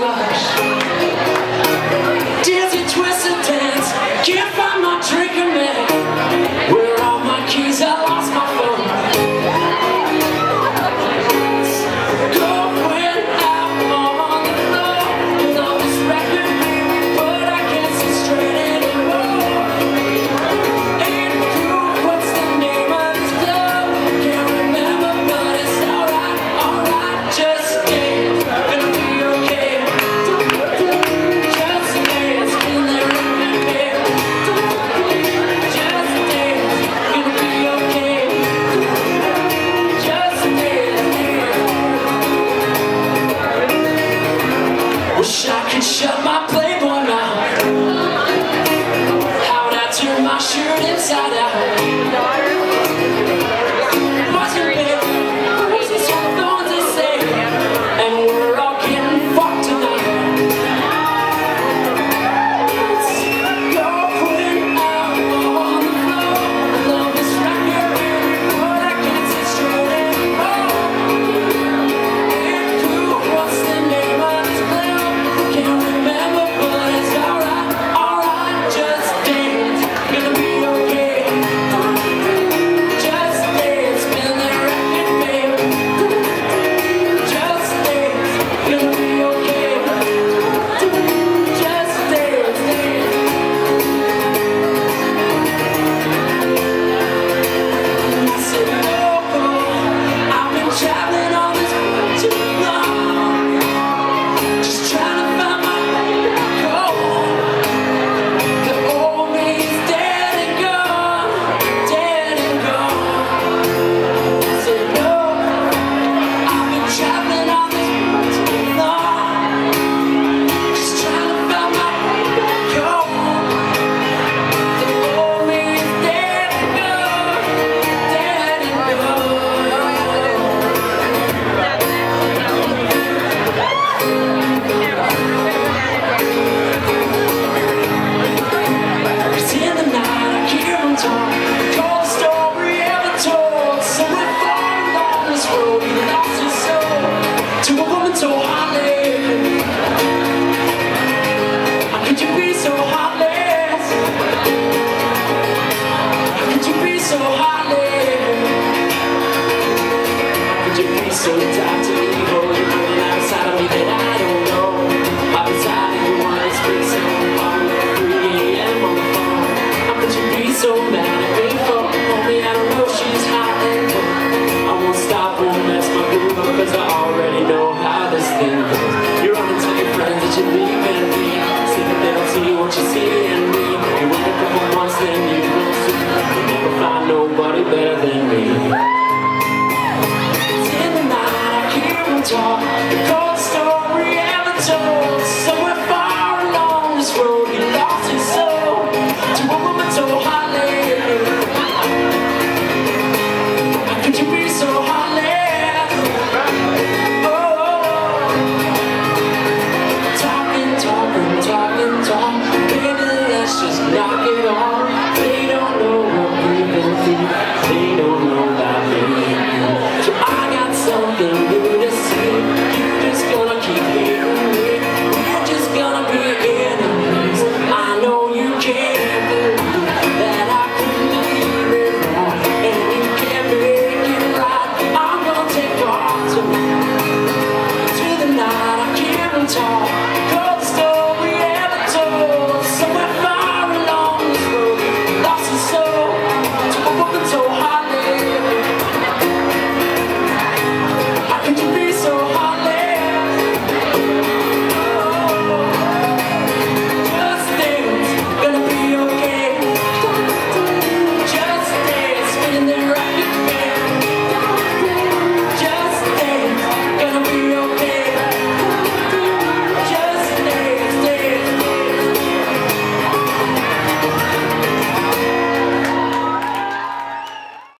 right. And shut my playbook. You so tied to outside of me that I don't know. I've been tired of you long. 3 a.m. on the phone. How could you be so mad at? Homie, I don't know she's hot and cold. I won't stop, mess my I already know how this thing goes. You're to your friends that you're leaving me. That they don't see what you see in me. You a couple months, then you. You'll never find nobody better than me.